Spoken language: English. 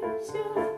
gives you